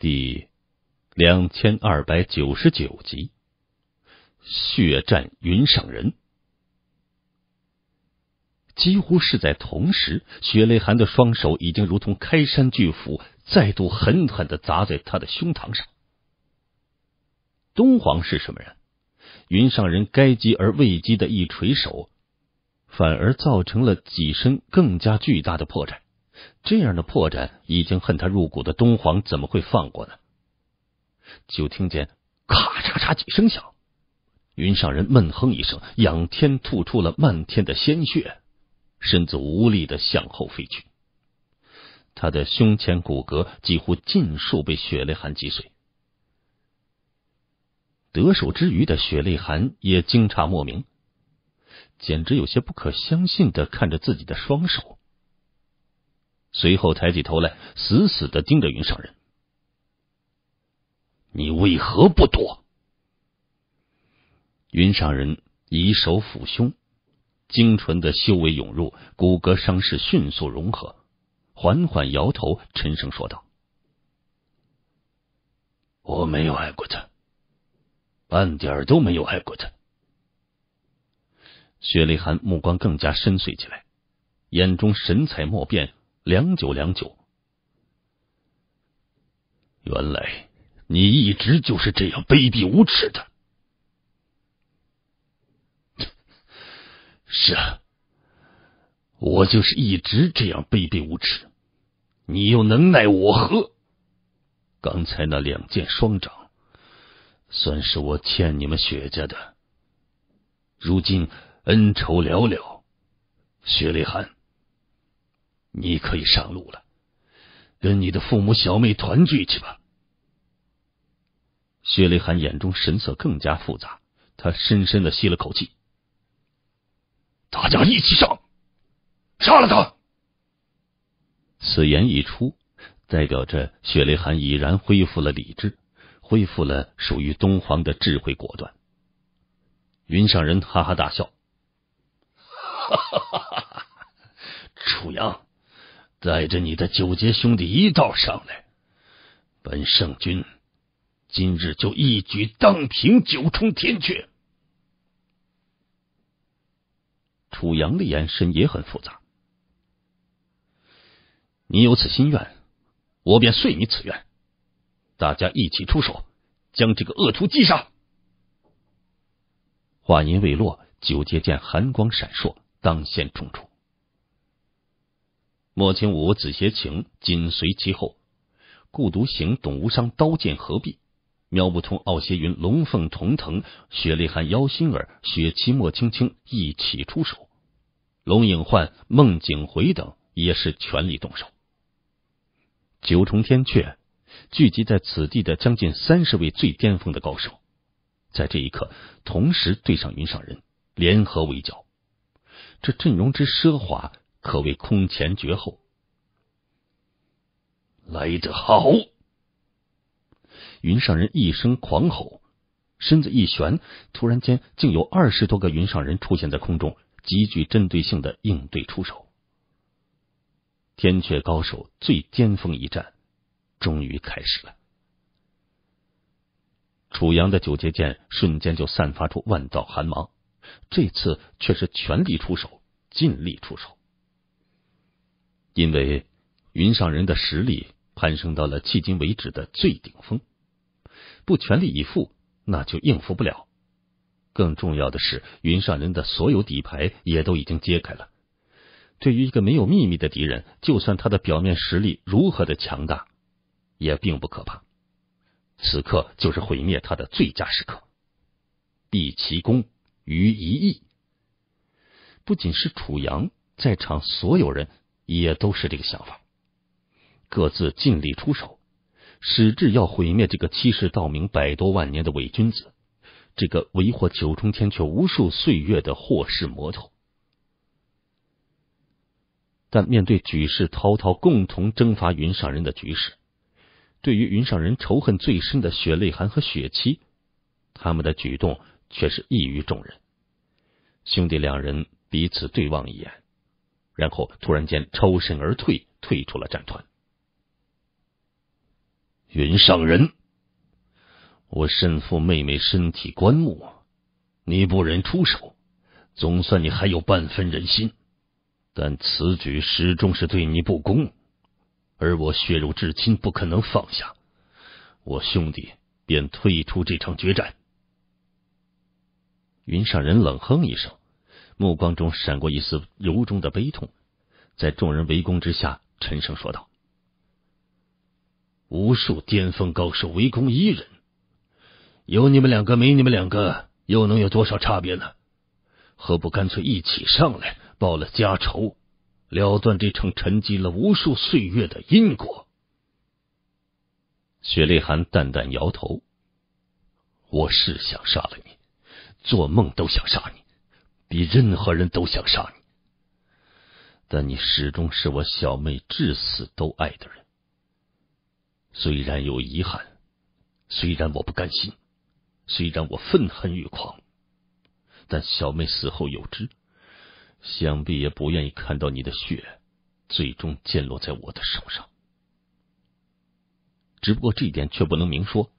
第两千二百九十九集，血战云上人。几乎是在同时，雪泪寒的双手已经如同开山巨斧，再度狠狠的砸在他的胸膛上。东皇是什么人？云上人该击而未击的一锤手，反而造成了几身更加巨大的破绽。这样的破绽，已经恨他入骨的东皇怎么会放过呢？就听见咔嚓嚓几声响，云上人闷哼一声，仰天吐出了漫天的鲜血，身子无力的向后飞去。他的胸前骨骼几乎尽数被血泪寒击碎。得手之余的血泪寒也惊诧莫名，简直有些不可相信的看着自己的双手。随后抬起头来，死死的盯着云上人：“你为何不躲？”云上人以手抚胸，精纯的修为涌入，骨骼伤势迅速融合，缓缓摇头，沉声说道：“我没有爱过他，半点都没有爱过他。”薛雷寒目光更加深邃起来，眼中神采莫变。良久，良久。原来你一直就是这样卑鄙无耻的。是啊，我就是一直这样卑鄙无耻。你又能奈我何？刚才那两箭双掌，算是我欠你们雪家的。如今恩仇了了，薛雷寒。你可以上路了，跟你的父母小妹团聚去吧。薛雷寒眼中神色更加复杂，他深深的吸了口气。大家一起上，杀了他！此言一出，代表着雪雷寒已然恢复了理智，恢复了属于东皇的智慧果断。云上人哈哈大笑，哈哈哈哈哈！楚阳。带着你的九节兄弟一道上来，本圣君今日就一举荡平九重天阙。楚阳的眼神也很复杂，你有此心愿，我便遂你此愿。大家一起出手，将这个恶徒击杀。话音未落，九节剑寒光闪烁，当先冲出。莫清武、紫邪情紧随其后，顾独行、董无伤刀剑合璧，苗不通、傲邪云龙凤同腾，雪泪寒、妖心儿、雪凄莫青青一起出手，龙影幻、孟景回等也是全力动手。九重天阙聚集在此地的将近三十位最巅峰的高手，在这一刻同时对上云上人，联合围剿，这阵容之奢华。可谓空前绝后，来得好！云上人一声狂吼，身子一旋，突然间竟有二十多个云上人出现在空中，极具针对性的应对出手。天阙高手最巅峰一战终于开始了。楚阳的九节剑瞬间就散发出万道寒芒，这次却是全力出手，尽力出手。因为云上人的实力攀升到了迄今为止的最顶峰，不全力以赴那就应付不了。更重要的是，云上人的所有底牌也都已经揭开了。对于一个没有秘密的敌人，就算他的表面实力如何的强大，也并不可怕。此刻就是毁灭他的最佳时刻。毕其功于一役，不仅是楚阳，在场所有人。也都是这个想法，各自尽力出手，矢志要毁灭这个欺世盗名百多万年的伪君子，这个为祸九重天却无数岁月的祸世魔头。但面对举世滔滔共同征伐云上人的局势，对于云上人仇恨最深的雪泪寒和雪妻，他们的举动却是异于众人。兄弟两人彼此对望一眼。然后突然间抽身而退，退出了战团。云上人，我身负妹妹身体棺木，你不忍出手，总算你还有半分人心。但此举始终是对你不公，而我血肉至亲不可能放下，我兄弟便退出这场决战。云上人冷哼一声，目光中闪过一丝由衷的悲痛，在众人围攻之下，沉声说道：“无数巅峰高手围攻一人，有你们两个，没你们两个，又能有多少差别呢？何不干脆一起上来？”报了家仇，了断这场沉积了无数岁月的因果。雪泪寒淡淡摇头：“我是想杀了你，做梦都想杀你，比任何人都想杀你。但你始终是我小妹至死都爱的人。虽然有遗憾，虽然我不甘心，虽然我愤恨欲狂，但小妹死后有知。”想必也不愿意看到你的血最终溅落在我的手上，只不过这一点却不能明说。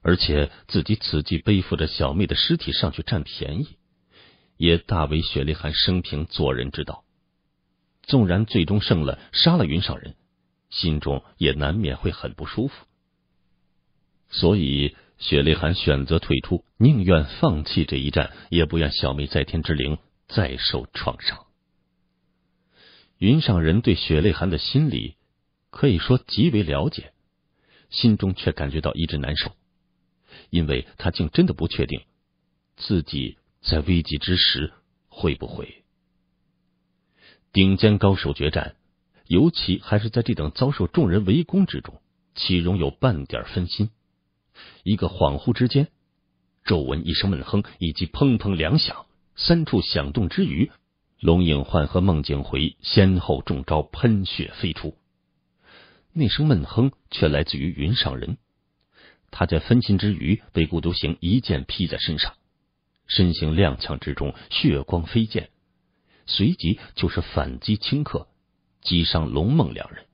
而且自己此际背负着小妹的尸体上去占便宜，也大为雪莉寒生平做人之道。纵然最终胜了，杀了云上人，心中也难免会很不舒服。所以雪莉寒选择退出，宁愿放弃这一战，也不愿小妹在天之灵。再受创伤，云上人对雪泪寒的心理可以说极为了解，心中却感觉到一直难受，因为他竟真的不确定自己在危急之时会不会顶尖高手决战，尤其还是在这等遭受众人围攻之中，岂容有半点分心？一个恍惚之间，骤闻一声闷哼，以及砰砰两响。三处响动之余，龙影焕和孟景回先后中招，喷血飞出。那声闷哼却来自于云上人。他在分心之余，被孤独行一剑劈在身上，身形踉跄之中，血光飞溅，随即就是反击顷刻，击伤龙梦两人。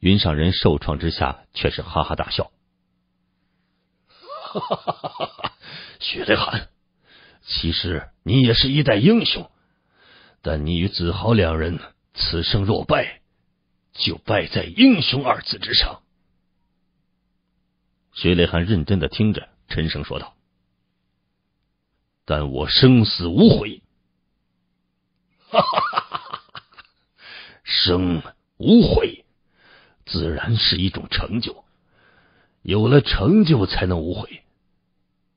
云上人受创之下，却是哈哈大笑：“哈哈哈哈哈！血泪寒。”其实你也是一代英雄，但你与子豪两人此生若败，就败在“英雄”二字之上。薛雷寒认真的听着，沉声说道：“但我生死无悔，哈哈哈哈哈！生无悔，自然是一种成就，有了成就才能无悔，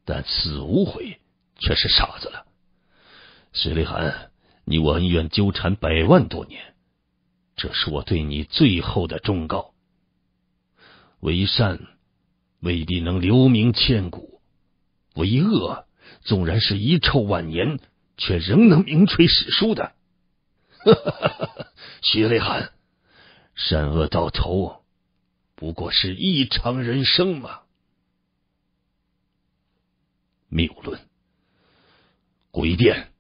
但死无悔。”却是傻子了，水立寒，你我恩怨纠缠百万多年，这是我对你最后的忠告。为善未必能留名千古，为恶纵然是遗臭万年，却仍能名垂史书的。徐雷寒，善恶到头不过是一场人生嘛，谬论。鬼殿，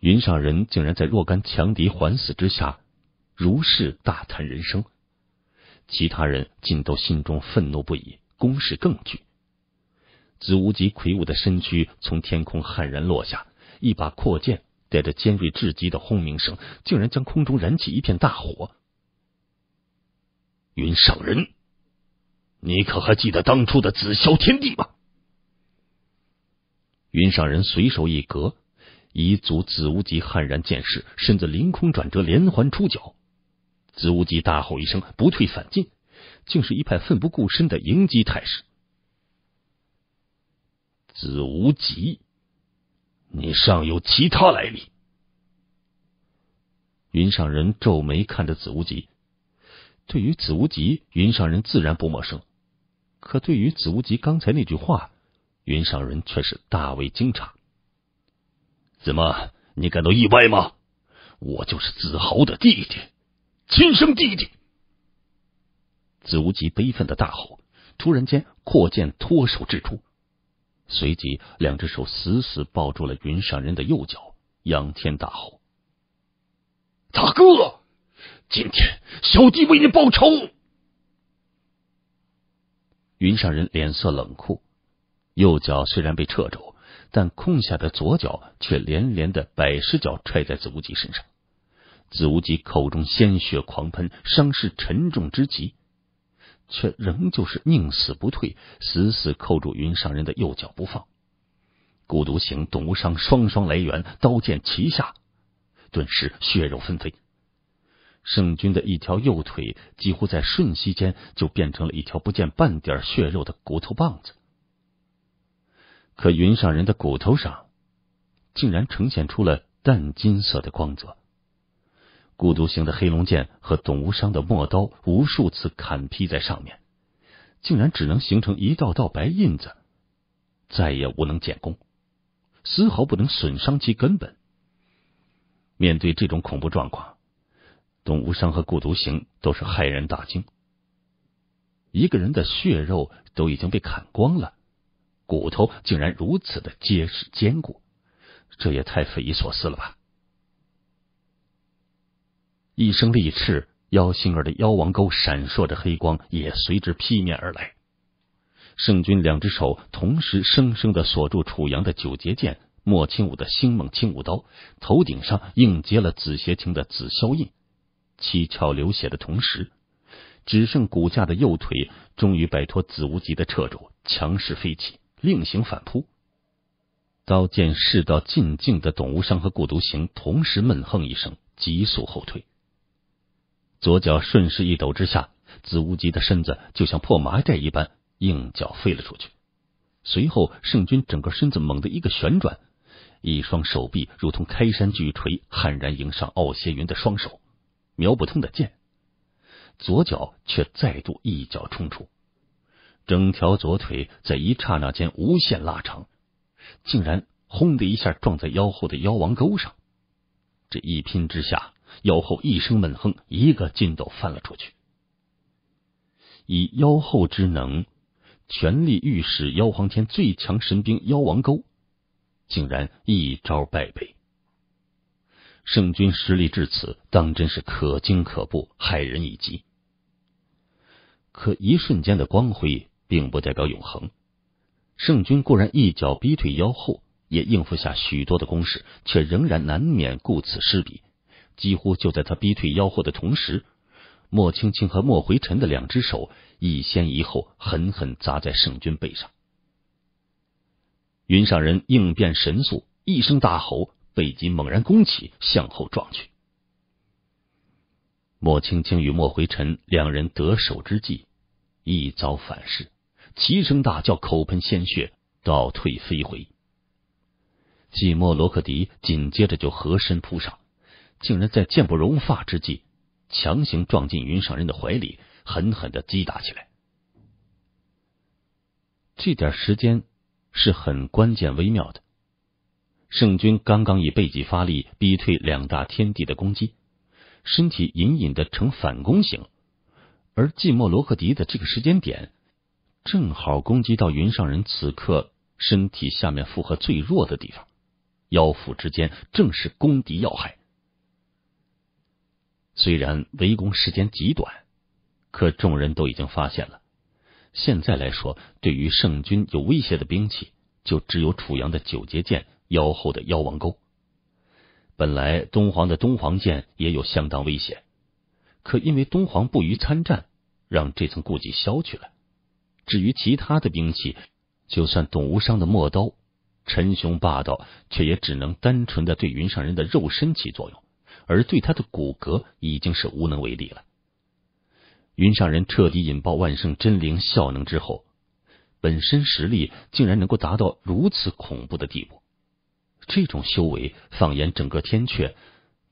云上人竟然在若干强敌环死之下，如是大谈人生。其他人尽都心中愤怒不已，攻势更剧。子无极魁梧的身躯从天空悍然落下，一把阔剑带着尖锐至极的轰鸣声，竟然将空中燃起一片大火。云上人，你可还记得当初的紫霄天地吗？云上人随手一格，一组子无极悍然剑势，身子凌空转折，连环出脚。子无极大吼一声，不退反进，竟是一派奋不顾身的迎击态势。子无极，你尚有其他来历？云上人皱眉看着子无极。对于子无极，云上人自然不陌生，可对于子无极刚才那句话。云上人却是大为惊诧，怎么，你感到意外吗？我就是子豪的弟弟，亲生弟弟。子无极悲愤的大吼，突然间阔剑脱手掷出，随即两只手死死抱住了云上人的右脚，仰天大吼：“大哥，今天小弟为你报仇。云上人脸色冷酷，右脚虽然被掣肘，但空下的左脚却连连的百十脚踹在子无极身上。子无极口中鲜血狂喷，伤势沉重之极，却仍旧是宁死不退，死死扣住云上人的右脚不放。孤独行、董无伤双双来援，刀剑齐下，顿时血肉纷飞。圣君的一条右腿几乎在瞬息间就变成了一条不见半点血肉的骨头棒子。可云上人的骨头上竟然呈现出了淡金色的光泽。孤独行的黑龙剑和董无伤的陌刀无数次砍劈在上面，竟然只能形成一道道白印子，再也无能建功，丝毫不能损伤其根本。面对这种恐怖状况。董无伤和顾独行都是骇然大惊，一个人的血肉都已经被砍光了，骨头竟然如此的结实坚固，这也太匪夷所思了吧！一声利翅，妖星儿的妖王钩闪烁着黑光，也随之劈面而来。圣君两只手同时生生的锁住楚阳的九节剑，莫清武的星梦青舞刀，头顶上应接了紫邪庭的紫霄印。七窍流血的同时，只剩骨架的右腿终于摆脱子无极的掣肘，强势飞起，另行反扑。刀剑势到尽境的董无伤和顾独行同时闷哼一声，急速后退。左脚顺势一抖之下，子无极的身子就像破麻袋一般，硬脚飞了出去。随后，圣君整个身子猛地一个旋转，一双手臂如同开山巨锤，悍然迎上傲邪云的双手。瞄不通的剑，左脚却再度一脚冲出，整条左腿在一刹那间无限拉长，竟然轰的一下撞在腰后的妖王钩上。这一拼之下，腰后一声闷哼，一个筋斗翻了出去。以妖后之能，全力御使妖皇天最强神兵妖王钩，竟然一招败北。圣君实力至此，当真是可惊可怖，骇人一击。可一瞬间的光辉，并不代表永恒。圣君固然一脚逼退妖后，也应付下许多的攻势，却仍然难免顾此失彼。几乎就在他逼退妖后的同时，莫青青和莫回尘的两只手一先一后，狠狠砸在圣君背上。云上人应变神速，一声大吼。背脊猛然弓起，向后撞去。莫青青与莫回尘两人得手之际，一遭反噬，齐声大叫，口喷鲜血，倒退飞回。寂寞罗克迪紧接着就合身扑上，竟然在剑不容发之际，强行撞进云上人的怀里，狠狠的击打起来。这点时间是很关键微妙的。圣君刚刚以背脊发力逼退两大天地的攻击，身体隐隐的呈反攻型，而寂寞罗克迪的这个时间点，正好攻击到云上人此刻身体下面负荷最弱的地方，腰腹之间正是攻敌要害。虽然围攻时间极短，可众人都已经发现了，现在来说，对于圣君有威胁的兵器，就只有楚阳的九节剑。腰后的妖王钩，本来东皇的东皇剑也有相当危险，可因为东皇不予参战，让这层顾忌消去了。至于其他的兵器，就算董无伤的陌刀，陈雄霸道，却也只能单纯的对云上人的肉身起作用，而对他的骨骼已经是无能为力了。云上人彻底引爆万圣真灵效能之后，本身实力竟然能够达到如此恐怖的地步。这种修为，放眼整个天阙，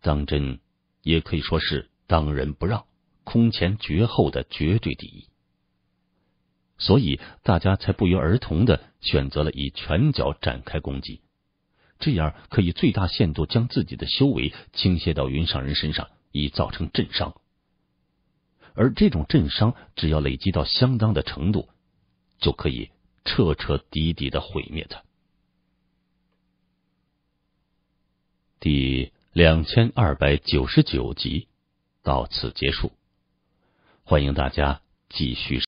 当真也可以说是当仁不让、空前绝后的绝对第一。所以大家才不约而同的选择了以拳脚展开攻击，这样可以最大限度将自己的修为倾泻到云上人身上，以造成震伤。而这种震伤，只要累积到相当的程度，就可以彻彻底底的毁灭他。第两千二百九十九集，到此结束。欢迎大家继续。